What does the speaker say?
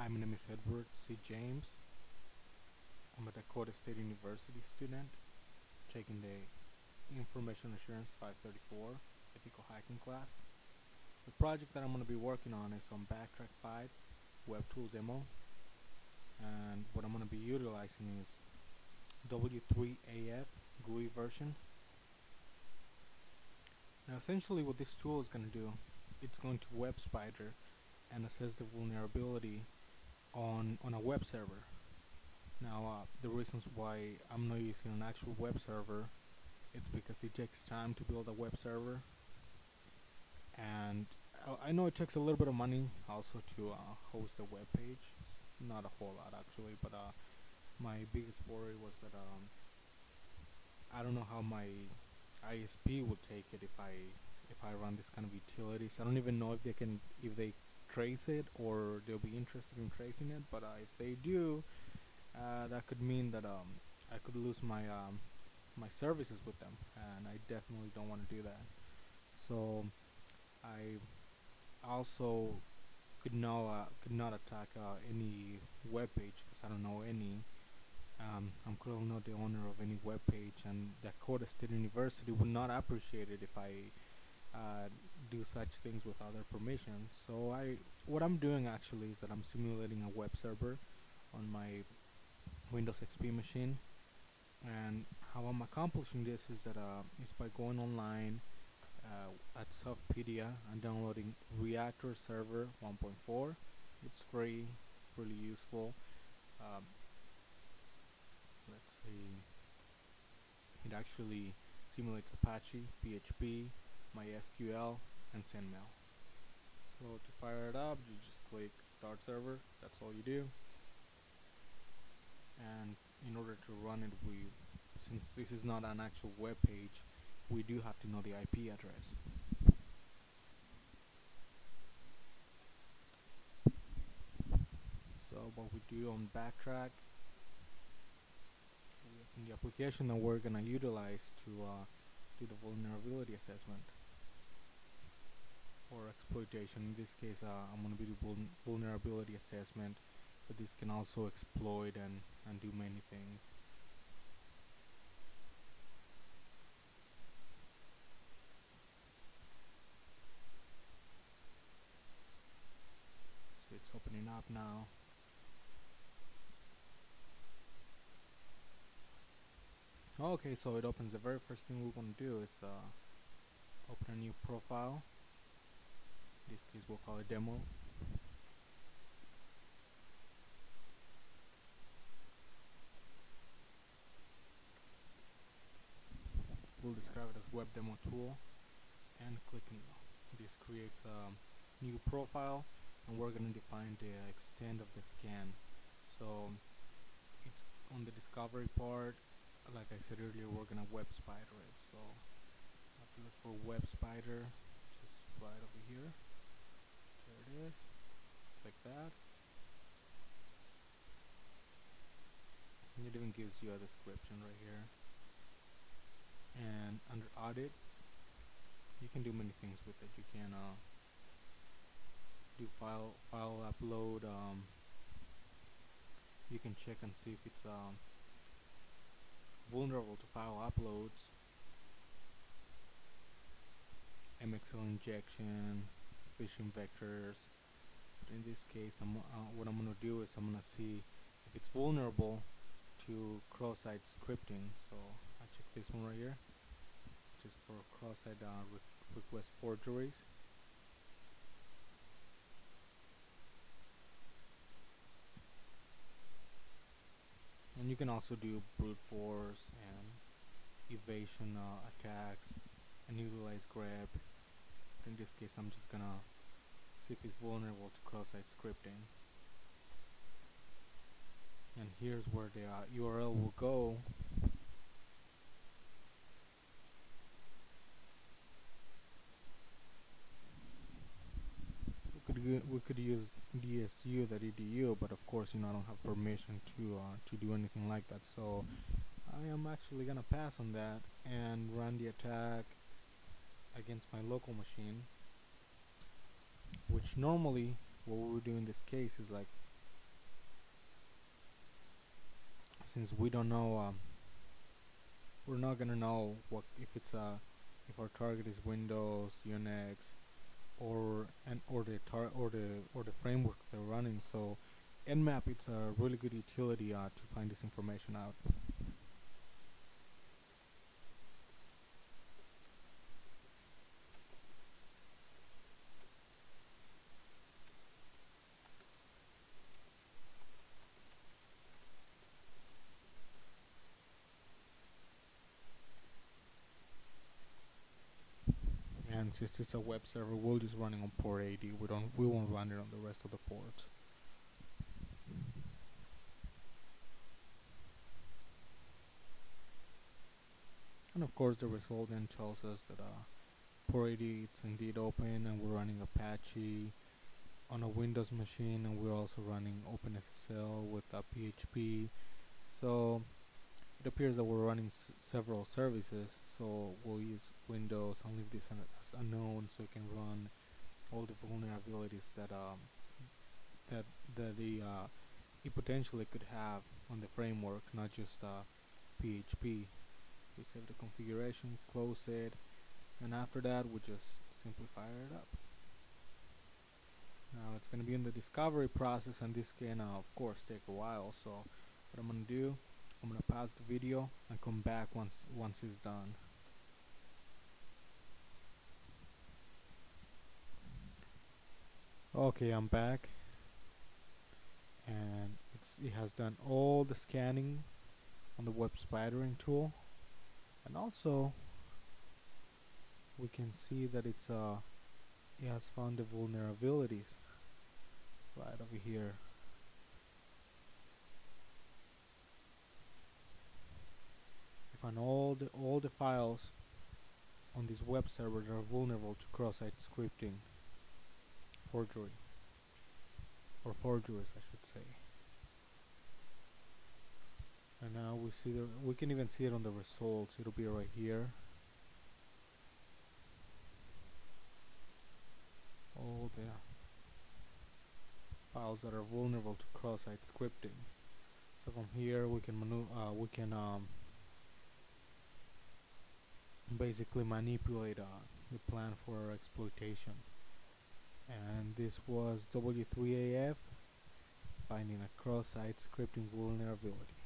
Hi, my name is Edward C. James. I'm a Dakota State University student taking the Information Assurance 534 Ethical Hacking class. The project that I'm going to be working on is on Backtrack 5 Web Tool Demo and what I'm going to be utilizing is W3AF GUI version. Now essentially what this tool is going to do, it's going to web spider and assess the vulnerability on on a web server. Now uh, the reasons why I'm not using an actual web server it's because it takes time to build a web server. And I know it takes a little bit of money also to uh, host a web page. It's not a whole lot actually but uh, my biggest worry was that um, I don't know how my ISP will take it if I if I run this kind of utilities. I don't even know if they can if they trace it or they'll be interested in tracing it but uh, if they do uh, that could mean that um, I could lose my um, my services with them and I definitely don't want to do that. So I also could not uh, could not attack uh, any web page because I don't know any. Um, I'm clearly not the owner of any web page and Dakota State University would not appreciate it if I uh, do such things with other permissions. So I, what I'm doing actually is that I'm simulating a web server on my Windows XP machine, and how I'm accomplishing this is that uh, is by going online uh, at Softpedia and downloading Reactor Server 1.4. It's free. It's really useful. Um, let's see. It actually simulates Apache, PHP, MySQL, and send mail. So to fire it up, you just click Start Server. That's all you do. And in order to run it, we, since this is not an actual web page, we do have to know the IP address. So what we do on Backtrack, in the application that we're gonna utilize to uh, do the vulnerability assessment or exploitation. In this case, uh, I'm going to be doing vulnerability assessment, but this can also exploit and, and do many things. So it's opening up now. Okay, so it opens the very first thing we want to do is uh, open a new profile this case we'll call it demo. We'll describe it as web demo tool and click new this creates a new profile and we're going to define the extent of the scan. So it's on the discovery part like I said earlier we're going to web spider it. So have to look for web spider just right over here there it is like that. And it even gives you a description right here. And under audit you can do many things with it. You can uh, do file file upload um, you can check and see if it's um, vulnerable to file uploads. MXL injection phishing vectors in this case I'm, uh, what I'm gonna do is I'm gonna see if it's vulnerable to cross-site scripting. So I check this one right here just for cross-site uh, re request forgeries. And you can also do brute force and evasion uh, attacks and utilize grep in this case I'm just gonna if it's vulnerable to cross-site scripting. And here's where the uh, URL will go. We could we could use dsu.edu but of course you know I don't have permission to uh, to do anything like that. So I am actually gonna pass on that and run the attack against my local machine which normally what we would do in this case is like since we don't know um, we're not gonna know what if it's a if our target is Windows, Unix, or and or the tar or the or the framework they're running. So nmap it's a really good utility uh, to find this information out. And since it's a web server. We'll just running on port 80 we don't we won't run it on the rest of the ports. And of course the result then tells us that uh, port 80 it's indeed open and we're running Apache on a Windows machine and we're also running OpenSSL with a PHP so it appears that we're running several services so we'll use Windows and leave this as unknown so it can run all the vulnerabilities that um, that that the uh, it potentially could have on the framework not just uh, PHP we save the configuration close it and after that we just simply fire it up. Now it's going to be in the discovery process and this can uh, of course take a while so what I'm going to do I'm gonna pause the video and come back once once it's done. Okay I'm back. And it has done all the scanning on the web spidering tool. And also we can see that it's uh it has found the vulnerabilities right over here find all the all the files on this web server that are vulnerable to cross-site scripting forgery or forgeries I should say. And now we see the we can even see it on the results. It'll be right here. All the files that are vulnerable to cross-site scripting so from here we can uh, we can um, basically manipulate uh, the plan for exploitation. And this was W3AF finding a cross-site scripting vulnerability